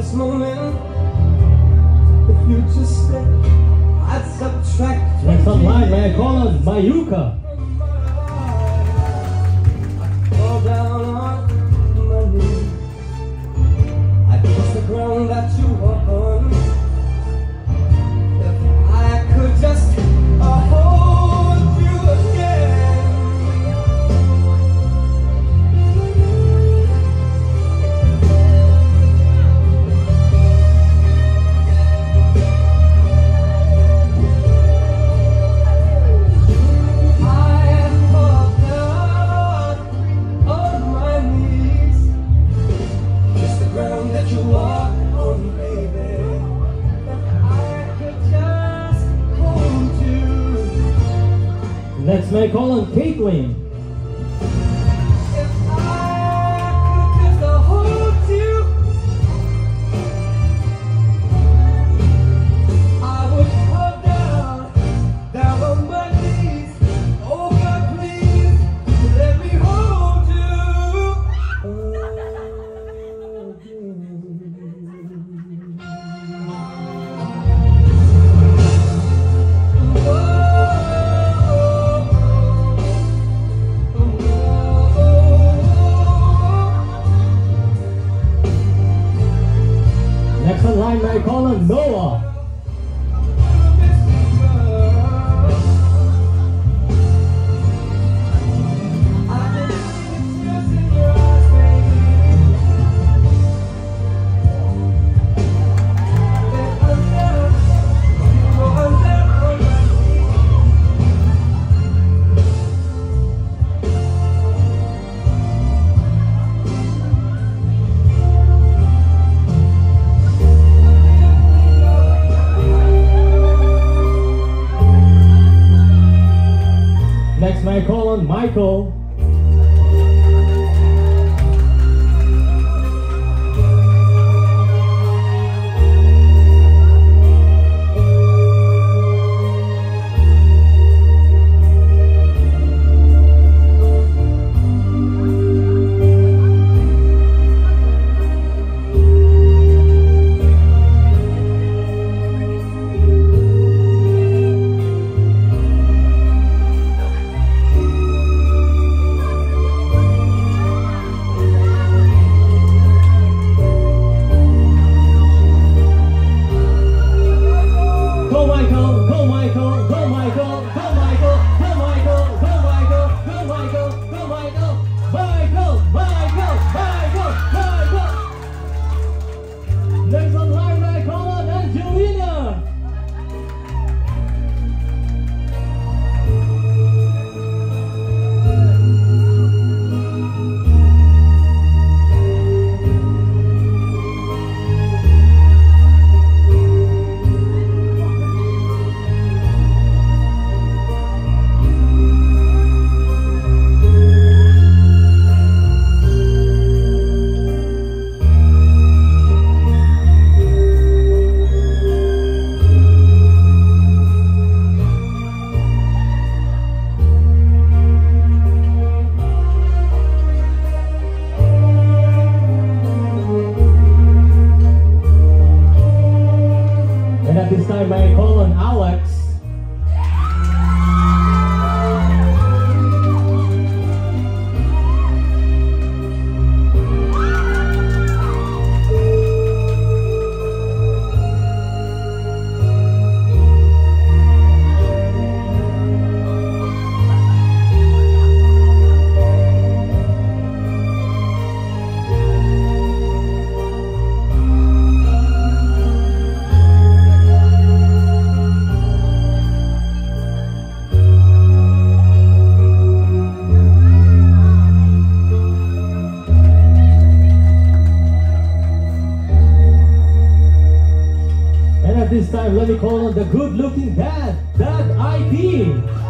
this moment. If you just stay, I'd subtract Next up live, man, call us Fall down on my knees. I kiss the ground that Katelyn. I call her Noah. Michael. good looking dad, Dad ID.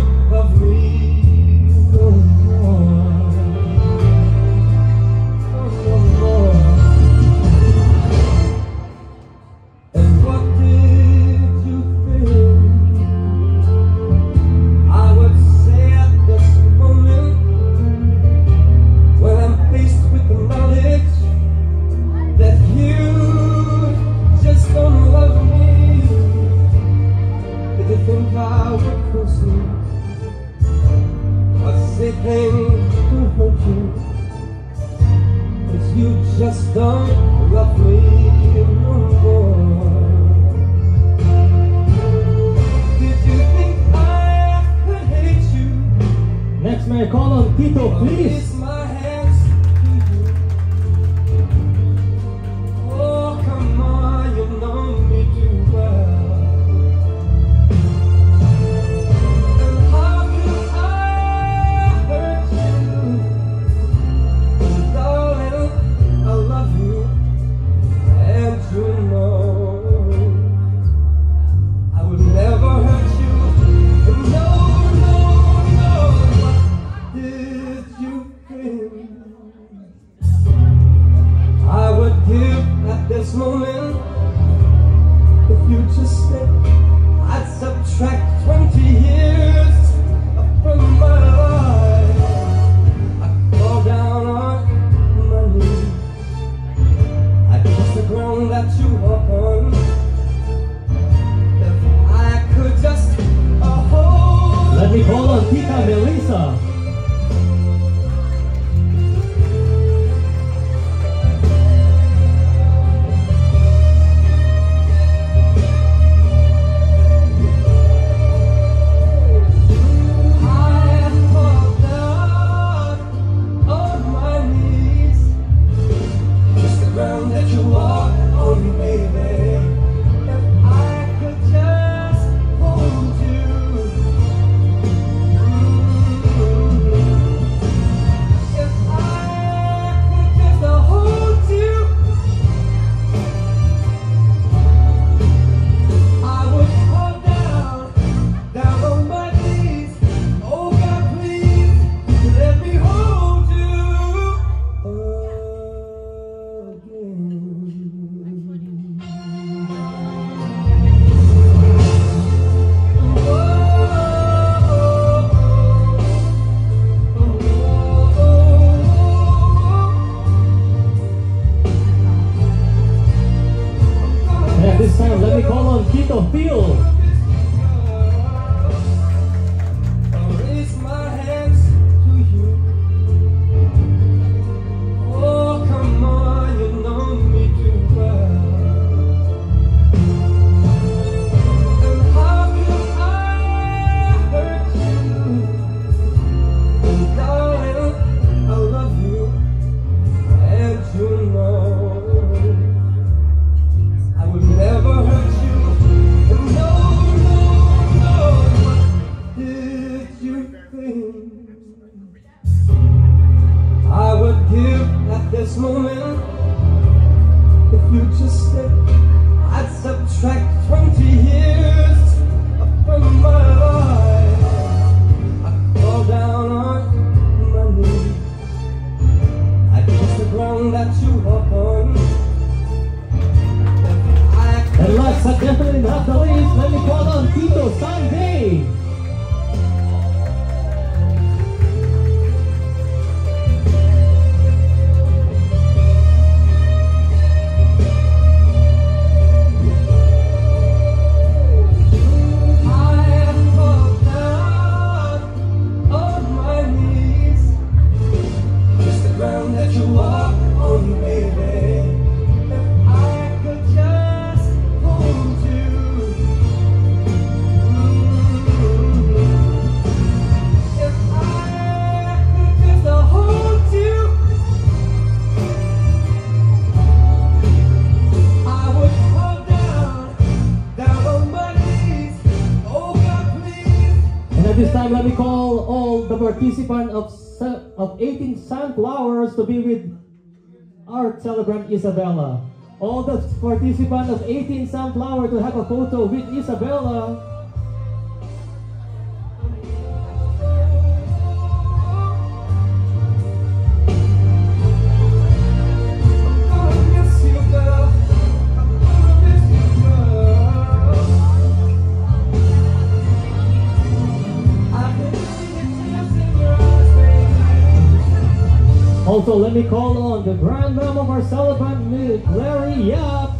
Então, Quito, please. participant of, of 18 sunflowers to be with our celebrant Isabella. All the participants of 18 sunflower to have a photo with Isabella Also, let me call on the grand dame of our celebrant, Yap.